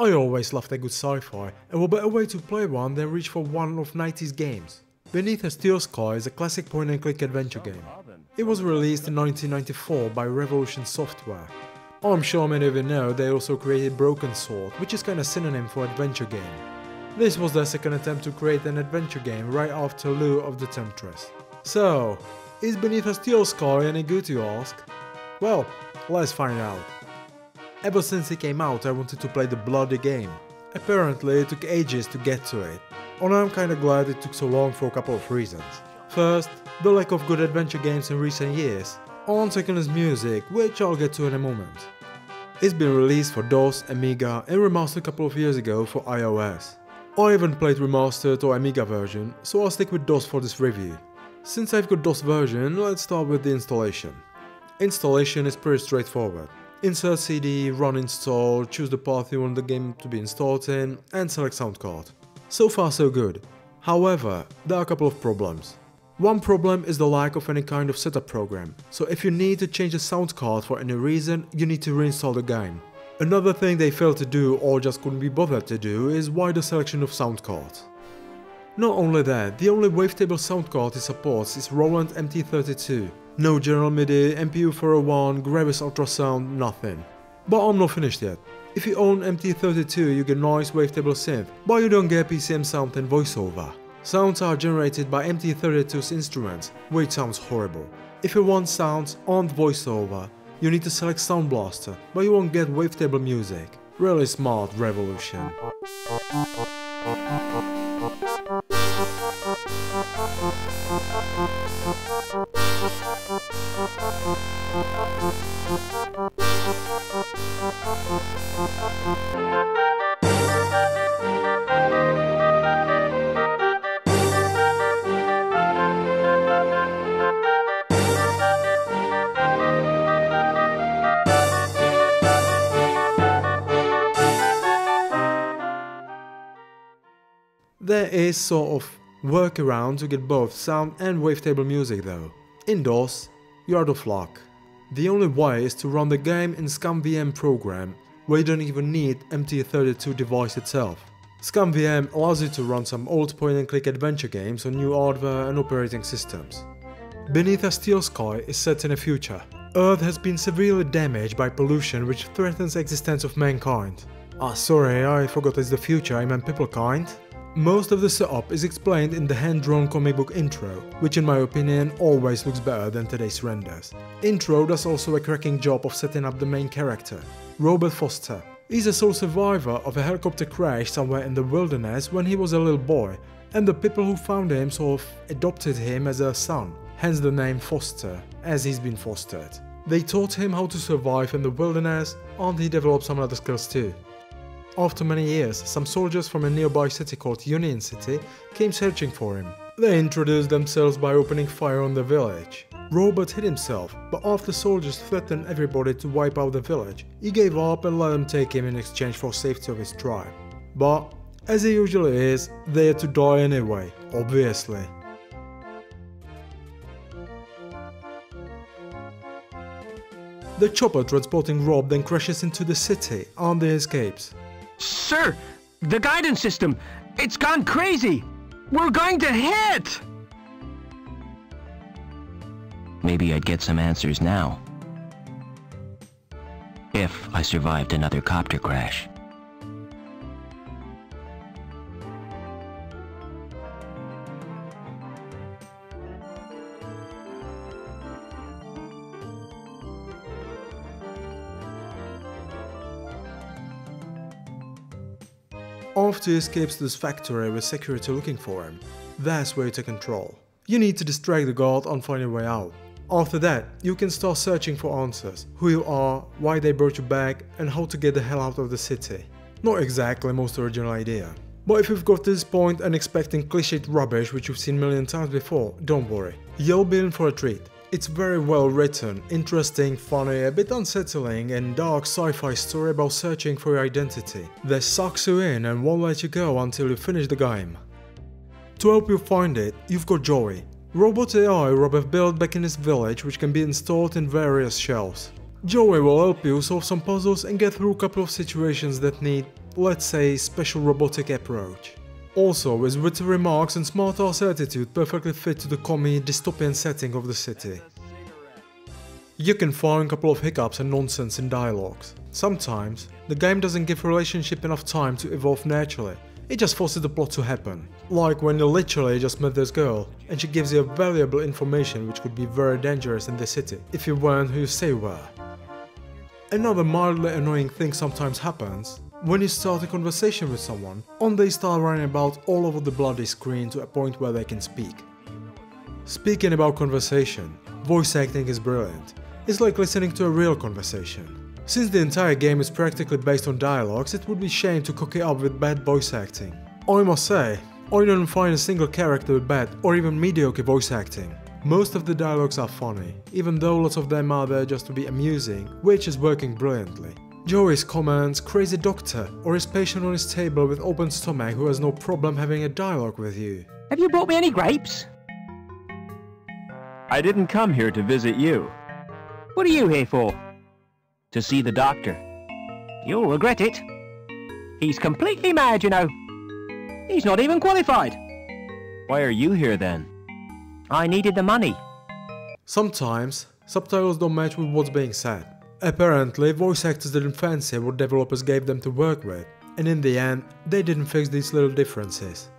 I always loved a good sci-fi, and what better way to play one than reach for one of 90s games. Beneath a Steel Sky is a classic point-and-click adventure game. It was released in 1994 by Revolution Software. Oh, I'm sure many of you know they also created Broken Sword, which is kinda synonym for adventure game. This was their second attempt to create an adventure game right after Lure of the Temptress. So, is Beneath a Steel Sky any good you ask? Well, let's find out. Ever since it came out I wanted to play the bloody game. Apparently it took ages to get to it, and I'm kinda glad it took so long for a couple of reasons. First, the lack of good adventure games in recent years, and second is music, which I'll get to in a moment. It's been released for DOS, Amiga and remastered a couple of years ago for iOS. I haven't played remastered or Amiga version, so I'll stick with DOS for this review. Since I've got DOS version, let's start with the installation. Installation is pretty straightforward. Insert CD, run install, choose the path you want the game to be installed in, and select sound card. So far so good. However, there are a couple of problems. One problem is the lack of any kind of setup program, so if you need to change the sound card for any reason, you need to reinstall the game. Another thing they failed to do or just couldn't be bothered to do is wider selection of sound cards. Not only that, the only wavetable sound card it supports is Roland MT32. No general MIDI, MPU 401, Gravis ultrasound, nothing. But I'm not finished yet. If you own MT32 you get nice wavetable synth, but you don't get PCM sound and voiceover. Sounds are generated by MT32's instruments, which sounds horrible. If you want sounds and voiceover, you need to select Sound Blaster, but you won't get wavetable music. Really smart revolution. There is sort of workaround to get both sound and wavetable music though. In DOS, you're out of luck. The only way is to run the game in ScummVM program, where you don't even need MT32 device itself. ScummVM allows you to run some old point-and-click adventure games on new hardware and operating systems. Beneath a Steel Sky is set in the future. Earth has been severely damaged by pollution which threatens existence of mankind. Ah sorry, I forgot it's the future, I meant people kind. Most of the setup is explained in the hand-drawn comic book intro, which in my opinion always looks better than today's renders. Intro does also a cracking job of setting up the main character, Robert Foster. He's a sole survivor of a helicopter crash somewhere in the wilderness when he was a little boy, and the people who found him sort of adopted him as a son, hence the name Foster, as he's been fostered. They taught him how to survive in the wilderness, and he developed some other skills too. After many years, some soldiers from a nearby city called Union City came searching for him. They introduced themselves by opening fire on the village. Robert hid himself, but after soldiers threatened everybody to wipe out the village, he gave up and let them take him in exchange for safety of his tribe. But, as he usually is, they had to die anyway, obviously. The chopper transporting Rob then crashes into the city and they escapes. Sir, the guidance system, it's gone crazy. We're going to hit. Maybe I'd get some answers now. If I survived another copter crash. After he escapes this factory with security looking for him, that's where you take control. You need to distract the guard and find your way out. After that, you can start searching for answers, who you are, why they brought you back, and how to get the hell out of the city. Not exactly most original idea. But if you've got this point and expecting cliched rubbish which you've seen million times before, don't worry. You'll be in for a treat. It's very well written, interesting, funny, a bit unsettling and dark sci-fi story about searching for your identity that sucks you in and won't let you go until you finish the game. To help you find it, you've got Joey, robot AI Rob have built back in his village which can be installed in various shelves. Joey will help you solve some puzzles and get through a couple of situations that need let's say, special robotic approach. Also, his witty remarks and smart ass attitude perfectly fit to the commie dystopian setting of the city. You can find a couple of hiccups and nonsense in dialogues. Sometimes, the game doesn't give relationship enough time to evolve naturally, it just forces the plot to happen. Like when you literally just met this girl, and she gives you valuable information which could be very dangerous in the city, if you weren't who you say you were. Another mildly annoying thing sometimes happens, when you start a conversation with someone, and they start running about all over the bloody screen to a point where they can speak. Speaking about conversation, voice acting is brilliant. It's like listening to a real conversation. Since the entire game is practically based on dialogues, it would be shame to cook it up with bad voice acting. I must say, I don't find a single character with bad or even mediocre voice acting. Most of the dialogues are funny, even though lots of them are there just to be amusing, which is working brilliantly. Joey's comments, crazy doctor, or his patient on his table with open stomach who has no problem having a dialogue with you. Have you brought me any grapes? I didn't come here to visit you. What are you here for? To see the doctor. You'll regret it. He's completely mad, you know. He's not even qualified. Why are you here then? I needed the money. Sometimes, subtitles don't match with what's being said. Apparently, voice actors didn't fancy what developers gave them to work with, and in the end, they didn't fix these little differences.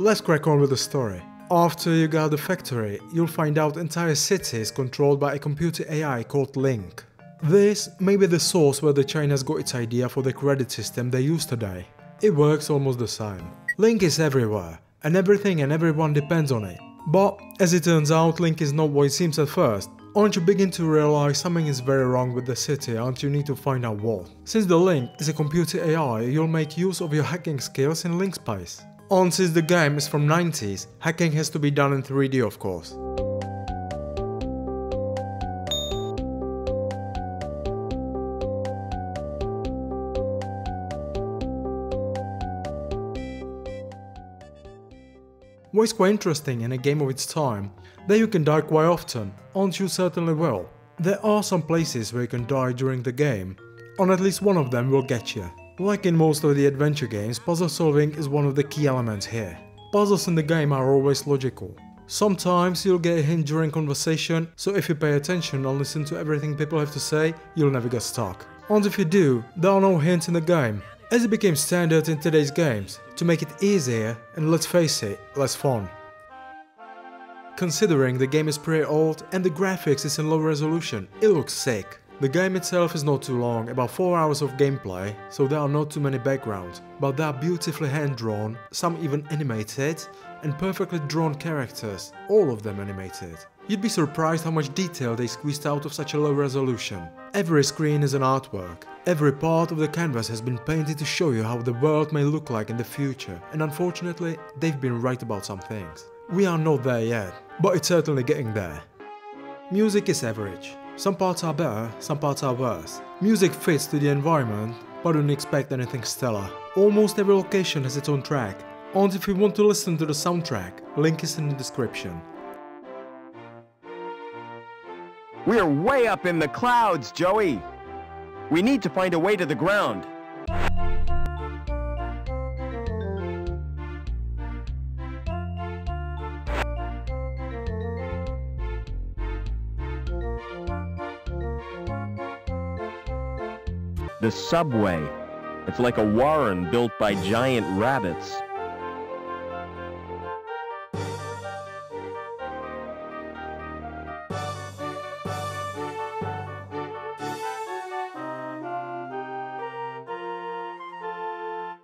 Let's crack on with the story. After you guard the factory, you'll find out entire cities controlled by a computer AI called LINC. This may be the source where the China's got its idea for the credit system they use today. It works almost the same. LINC is everywhere, and everything and everyone depends on it. But, as it turns out, LINC is not what it seems at first. Aren't you begin to realize something is very wrong with the city and you need to find out what? Since the LINC is a computer AI, you'll make use of your hacking skills in LINC Space. And since the game is from 90s, hacking has to be done in 3D of course. What's quite interesting in a game of its time, that you can die quite often, and you certainly will. There are some places where you can die during the game, and at least one of them will get you. Like in most of the adventure games, puzzle solving is one of the key elements here. Puzzles in the game are always logical. Sometimes you'll get a hint during conversation, so if you pay attention and listen to everything people have to say, you'll never get stuck. And if you do, there are no hints in the game, as it became standard in today's games, to make it easier and let's face it, less fun. Considering the game is pretty old and the graphics is in low resolution, it looks sick. The game itself is not too long, about 4 hours of gameplay, so there are not too many backgrounds, but they are beautifully hand-drawn, some even animated, and perfectly drawn characters, all of them animated. You'd be surprised how much detail they squeezed out of such a low resolution. Every screen is an artwork. Every part of the canvas has been painted to show you how the world may look like in the future, and unfortunately, they've been right about some things. We are not there yet, but it's certainly getting there. Music is average. Some parts are better, some parts are worse. Music fits to the environment, but don't expect anything stellar. Almost every location has its own track, and if you want to listen to the soundtrack, link is in the description. We're way up in the clouds, Joey. We need to find a way to the ground. The subway. It's like a warren built by giant rabbits.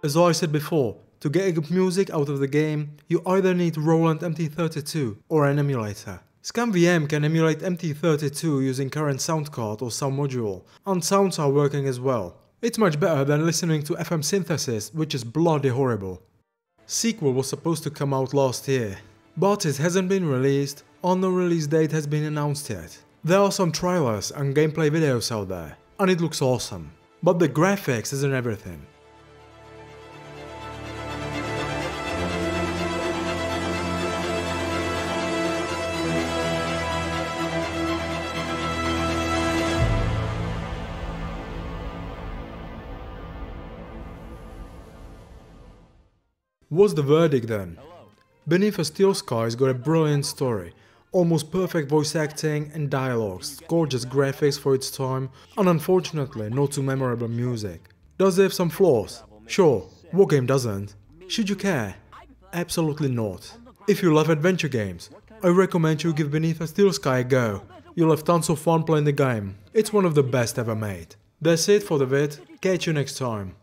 As I said before, to get good music out of the game, you either need Roland MT32 or an emulator. ScummVM can emulate MT32 using current sound card or sound module, and sounds are working as well. It's much better than listening to FM synthesis, which is bloody horrible. Sequel was supposed to come out last year, but it hasn't been released, and no release date has been announced yet. There are some trailers and gameplay videos out there, and it looks awesome. But the graphics isn't everything. What's the verdict then? Beneath a Steel Sky's got a brilliant story, almost perfect voice acting and dialogues, gorgeous graphics for its time, and unfortunately not too memorable music. Does it have some flaws? Sure, what game doesn't? Should you care? Absolutely not. If you love adventure games, I recommend you give Beneath a Steel Sky a go. You'll have tons of fun playing the game. It's one of the best ever made. That's it for the vid, catch you next time.